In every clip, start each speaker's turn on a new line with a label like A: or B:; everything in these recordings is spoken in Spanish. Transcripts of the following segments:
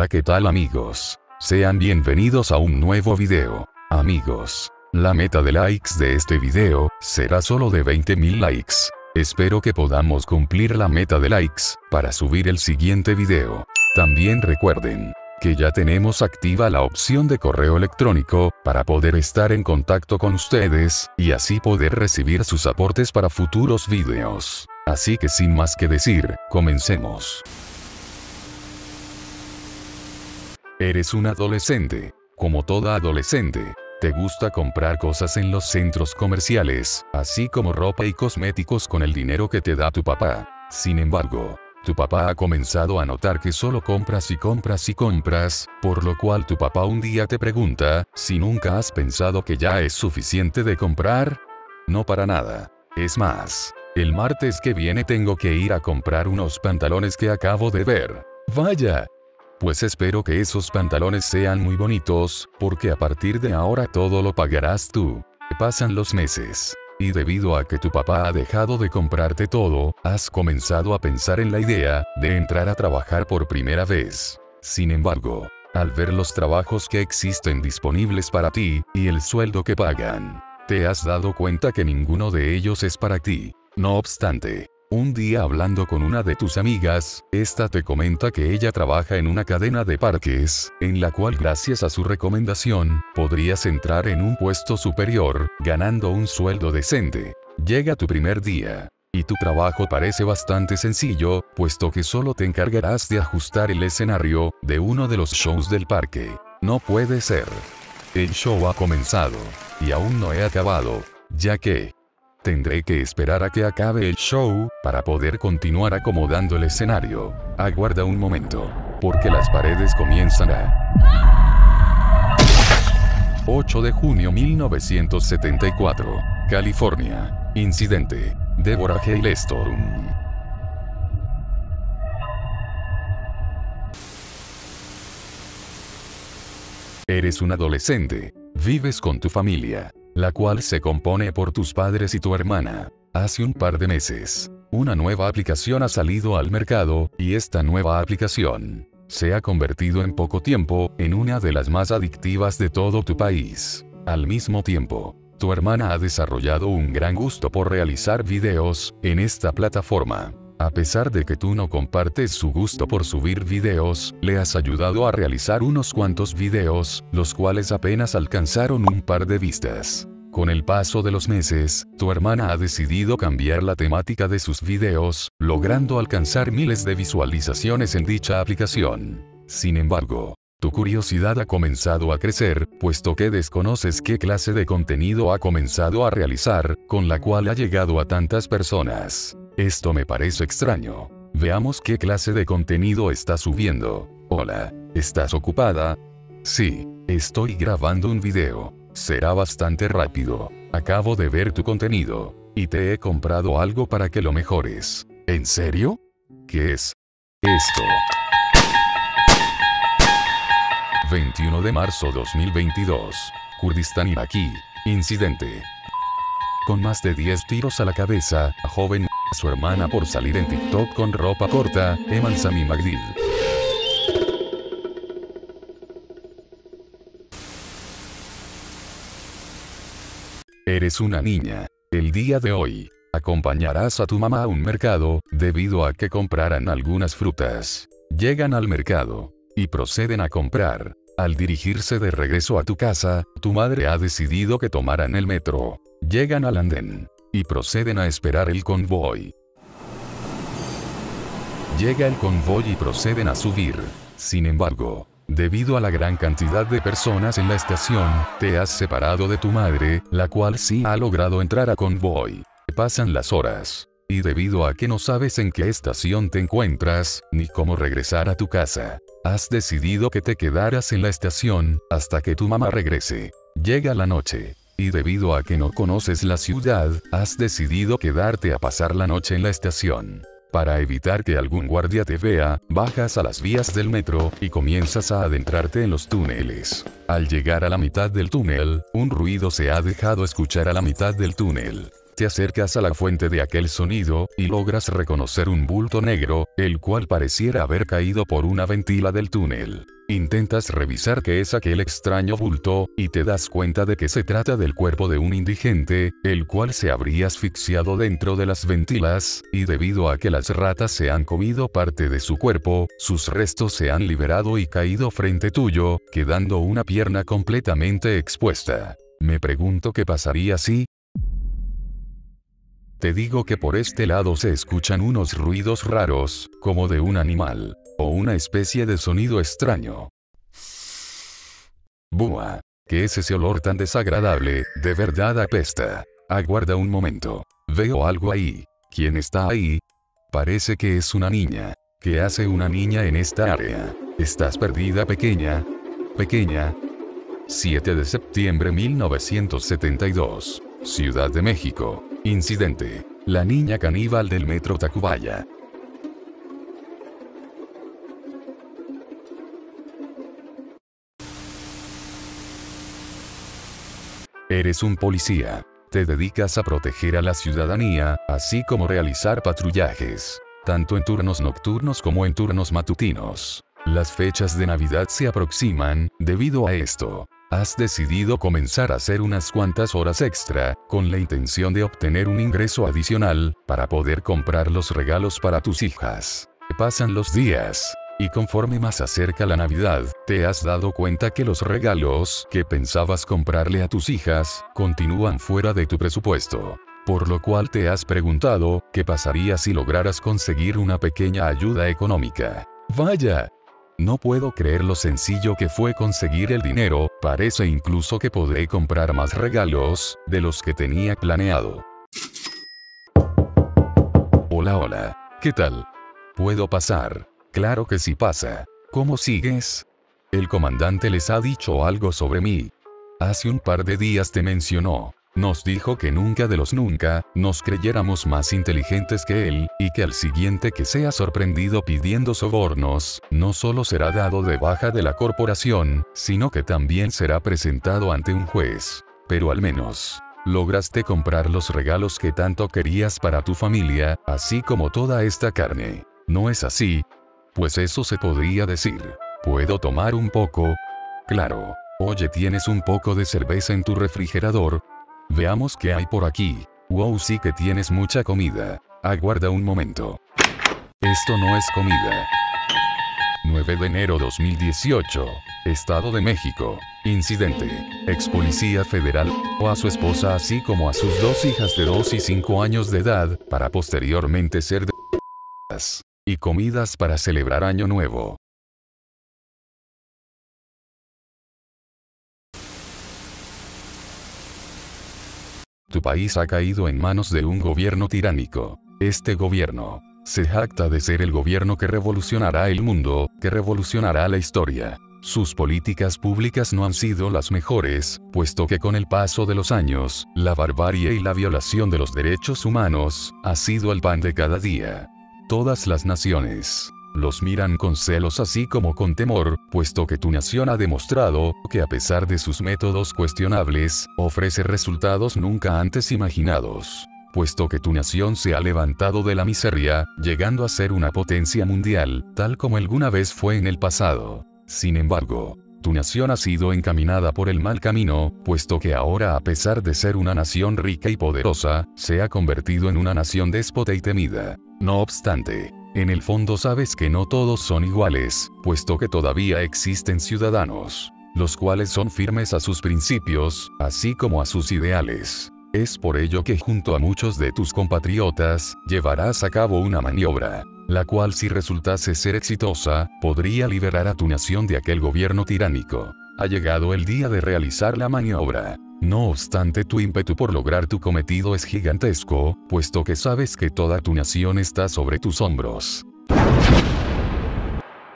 A: Hola qué tal amigos. Sean bienvenidos a un nuevo video. Amigos, la meta de likes de este video, será solo de 20.000 likes. Espero que podamos cumplir la meta de likes, para subir el siguiente video. También recuerden, que ya tenemos activa la opción de correo electrónico, para poder estar en contacto con ustedes, y así poder recibir sus aportes para futuros videos. Así que sin más que decir, comencemos. Eres un adolescente. Como toda adolescente, te gusta comprar cosas en los centros comerciales, así como ropa y cosméticos con el dinero que te da tu papá. Sin embargo, tu papá ha comenzado a notar que solo compras y compras y compras, por lo cual tu papá un día te pregunta, si nunca has pensado que ya es suficiente de comprar. No para nada. Es más, el martes que viene tengo que ir a comprar unos pantalones que acabo de ver. Vaya, pues espero que esos pantalones sean muy bonitos, porque a partir de ahora todo lo pagarás tú. Pasan los meses. Y debido a que tu papá ha dejado de comprarte todo, has comenzado a pensar en la idea de entrar a trabajar por primera vez. Sin embargo, al ver los trabajos que existen disponibles para ti, y el sueldo que pagan, te has dado cuenta que ninguno de ellos es para ti. No obstante, un día hablando con una de tus amigas, esta te comenta que ella trabaja en una cadena de parques, en la cual gracias a su recomendación, podrías entrar en un puesto superior, ganando un sueldo decente. Llega tu primer día. Y tu trabajo parece bastante sencillo, puesto que solo te encargarás de ajustar el escenario, de uno de los shows del parque. No puede ser. El show ha comenzado. Y aún no he acabado. Ya que, Tendré que esperar a que acabe el show, para poder continuar acomodando el escenario. Aguarda un momento. Porque las paredes comienzan a... 8 de junio 1974. California. Incidente. Deborah Hailstorm. Eres un adolescente. Vives con tu familia la cual se compone por tus padres y tu hermana. Hace un par de meses, una nueva aplicación ha salido al mercado, y esta nueva aplicación se ha convertido en poco tiempo en una de las más adictivas de todo tu país. Al mismo tiempo, tu hermana ha desarrollado un gran gusto por realizar videos en esta plataforma. A pesar de que tú no compartes su gusto por subir videos, le has ayudado a realizar unos cuantos videos, los cuales apenas alcanzaron un par de vistas. Con el paso de los meses, tu hermana ha decidido cambiar la temática de sus videos, logrando alcanzar miles de visualizaciones en dicha aplicación. Sin embargo, tu curiosidad ha comenzado a crecer, puesto que desconoces qué clase de contenido ha comenzado a realizar, con la cual ha llegado a tantas personas. Esto me parece extraño. Veamos qué clase de contenido está subiendo. Hola, ¿estás ocupada? Sí, estoy grabando un video. Será bastante rápido. Acabo de ver tu contenido. Y te he comprado algo para que lo mejores. ¿En serio? ¿Qué es? Esto. 21 de marzo 2022. Kurdistán iraquí. Incidente. Con más de 10 tiros a la cabeza, joven su hermana por salir en TikTok con ropa corta, Eman Sami Magdid. Eres una niña. El día de hoy, acompañarás a tu mamá a un mercado, debido a que compraran algunas frutas. Llegan al mercado, y proceden a comprar. Al dirigirse de regreso a tu casa, tu madre ha decidido que tomaran el metro. Llegan al andén y proceden a esperar el convoy. Llega el convoy y proceden a subir. Sin embargo, debido a la gran cantidad de personas en la estación, te has separado de tu madre, la cual sí ha logrado entrar a convoy. Pasan las horas. Y debido a que no sabes en qué estación te encuentras, ni cómo regresar a tu casa, has decidido que te quedaras en la estación, hasta que tu mamá regrese. Llega la noche. Y debido a que no conoces la ciudad, has decidido quedarte a pasar la noche en la estación. Para evitar que algún guardia te vea, bajas a las vías del metro, y comienzas a adentrarte en los túneles. Al llegar a la mitad del túnel, un ruido se ha dejado escuchar a la mitad del túnel. Te acercas a la fuente de aquel sonido, y logras reconocer un bulto negro, el cual pareciera haber caído por una ventila del túnel. Intentas revisar qué es aquel extraño bulto, y te das cuenta de que se trata del cuerpo de un indigente, el cual se habría asfixiado dentro de las ventilas, y debido a que las ratas se han comido parte de su cuerpo, sus restos se han liberado y caído frente tuyo, quedando una pierna completamente expuesta. Me pregunto qué pasaría si, te digo que por este lado se escuchan unos ruidos raros, como de un animal, o una especie de sonido extraño. Buah. ¿Qué es ese olor tan desagradable? De verdad apesta. Aguarda un momento. Veo algo ahí. ¿Quién está ahí? Parece que es una niña. ¿Qué hace una niña en esta área? ¿Estás perdida pequeña? Pequeña. 7 de septiembre 1972. Ciudad de México. Incidente. La niña caníbal del metro Tacubaya. Eres un policía. Te dedicas a proteger a la ciudadanía, así como realizar patrullajes. Tanto en turnos nocturnos como en turnos matutinos. Las fechas de Navidad se aproximan, debido a esto. Has decidido comenzar a hacer unas cuantas horas extra, con la intención de obtener un ingreso adicional, para poder comprar los regalos para tus hijas. Pasan los días. Y conforme más acerca la Navidad, te has dado cuenta que los regalos que pensabas comprarle a tus hijas, continúan fuera de tu presupuesto. Por lo cual te has preguntado, ¿qué pasaría si lograras conseguir una pequeña ayuda económica? Vaya, no puedo creer lo sencillo que fue conseguir el dinero, parece incluso que podré comprar más regalos, de los que tenía planeado. Hola hola. ¿Qué tal? ¿Puedo pasar? Claro que sí pasa. ¿Cómo sigues? El comandante les ha dicho algo sobre mí. Hace un par de días te mencionó. Nos dijo que nunca de los nunca, nos creyéramos más inteligentes que él, y que al siguiente que sea sorprendido pidiendo sobornos, no solo será dado de baja de la corporación, sino que también será presentado ante un juez. Pero al menos, lograste comprar los regalos que tanto querías para tu familia, así como toda esta carne. ¿No es así? Pues eso se podría decir. ¿Puedo tomar un poco? Claro. Oye, ¿tienes un poco de cerveza en tu refrigerador? Veamos qué hay por aquí. Wow, sí que tienes mucha comida. Aguarda un momento. Esto no es comida. 9 de enero 2018. Estado de México. Incidente. Ex policía federal, o a su esposa así como a sus dos hijas de 2 y 5 años de edad, para posteriormente ser de... y comidas para celebrar Año Nuevo. Tu país ha caído en manos de un gobierno tiránico. Este gobierno se jacta de ser el gobierno que revolucionará el mundo, que revolucionará la historia. Sus políticas públicas no han sido las mejores, puesto que con el paso de los años, la barbarie y la violación de los derechos humanos, ha sido el pan de cada día. Todas las naciones, los miran con celos así como con temor, puesto que tu nación ha demostrado que a pesar de sus métodos cuestionables, ofrece resultados nunca antes imaginados. Puesto que tu nación se ha levantado de la miseria, llegando a ser una potencia mundial, tal como alguna vez fue en el pasado. Sin embargo, tu nación ha sido encaminada por el mal camino, puesto que ahora a pesar de ser una nación rica y poderosa, se ha convertido en una nación déspota y temida. No obstante, en el fondo sabes que no todos son iguales, puesto que todavía existen ciudadanos, los cuales son firmes a sus principios, así como a sus ideales. Es por ello que junto a muchos de tus compatriotas, llevarás a cabo una maniobra, la cual si resultase ser exitosa, podría liberar a tu nación de aquel gobierno tiránico. Ha llegado el día de realizar la maniobra. No obstante tu ímpetu por lograr tu cometido es gigantesco, puesto que sabes que toda tu nación está sobre tus hombros.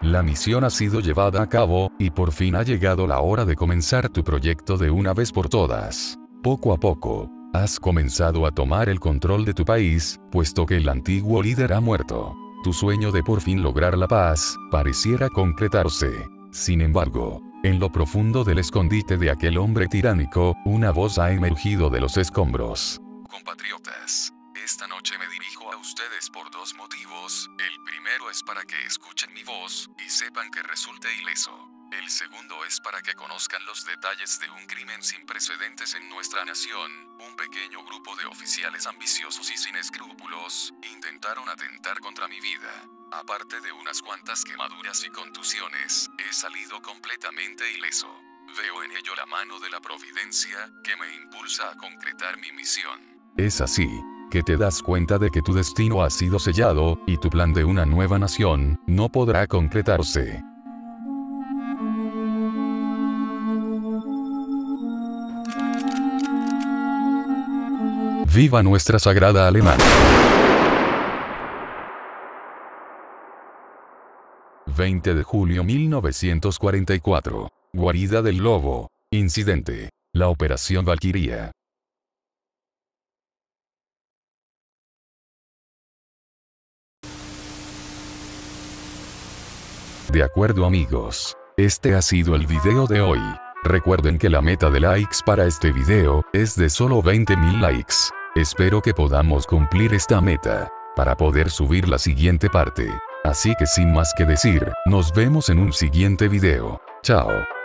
A: La misión ha sido llevada a cabo, y por fin ha llegado la hora de comenzar tu proyecto de una vez por todas. Poco a poco, has comenzado a tomar el control de tu país, puesto que el antiguo líder ha muerto. Tu sueño de por fin lograr la paz, pareciera concretarse. Sin embargo, en lo profundo del escondite de aquel hombre tiránico, una voz ha emergido de los escombros. compatriotas. Esta noche me dirijo a ustedes por dos motivos. El primero es para que escuchen mi voz y sepan que resulte ileso. El segundo es para que conozcan los detalles de un crimen sin precedentes en nuestra nación. Un pequeño grupo de oficiales ambiciosos y sin escrúpulos intentaron atentar contra mi vida. Aparte de unas cuantas quemaduras y contusiones, he salido completamente ileso. Veo en ello la mano de la providencia, que me impulsa a concretar mi misión.
B: Es así, que te das cuenta de que tu destino ha sido sellado, y tu plan de una nueva nación, no podrá concretarse. ¡Viva nuestra sagrada Alemania! 20 de julio 1944. Guarida del Lobo. Incidente. La Operación Valquiria. De acuerdo amigos. Este ha sido el video de hoy. Recuerden que la meta de likes para este video, es de solo 20.000 likes. Espero que podamos cumplir esta meta, para poder subir la siguiente parte. Así que sin más que decir, nos vemos en un siguiente video. Chao.